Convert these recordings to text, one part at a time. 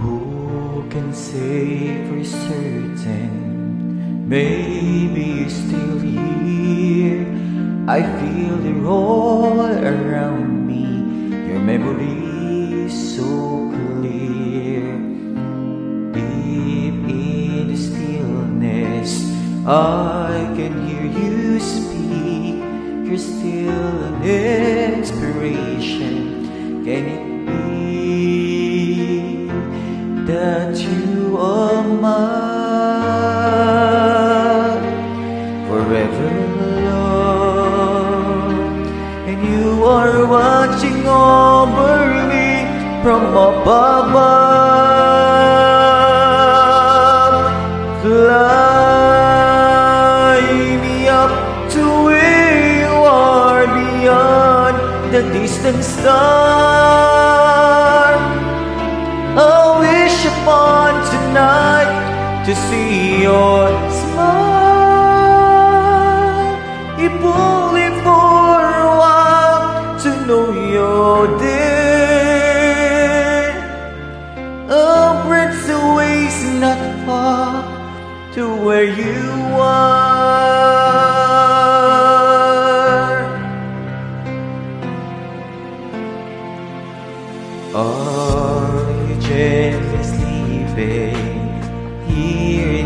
Who can say for certain? Maybe you're still here. I feel it all around me. Your memory is so clear. Deep in the stillness, I can hear you speak. You're still an inspiration. Can forever, love? And you are watching over me from above. Fly me up to where you are beyond the distant star. I wish upon tonight to see your smile. If only for a while to know you're there. A breath away is not far to where you are. Are you gently sleeping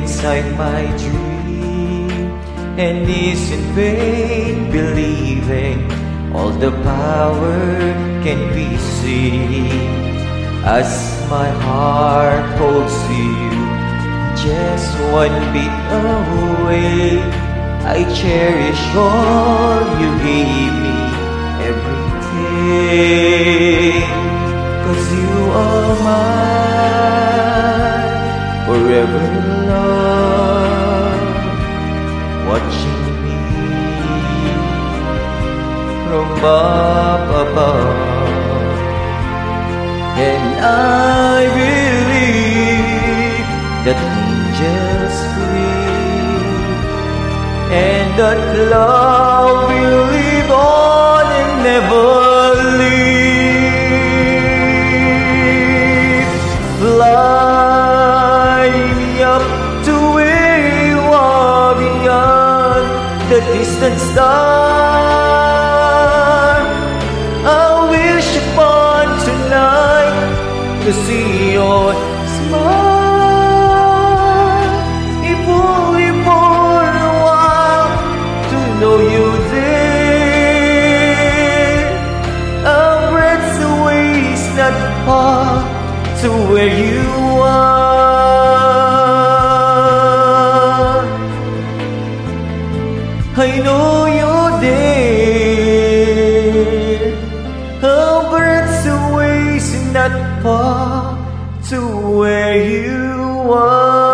inside my dream? And is in vain believing all the power can be seen as my heart holds you just one beat away. I cherish all you gave me every day. Cause you are mine forever, up above. And I believe that angels flee and that love will live on and never leave. Fly me up to where you are beyond the distant star. to see your smile. If only for a while to know you there. A breath away is not far to where you are. I know. that far to where you are.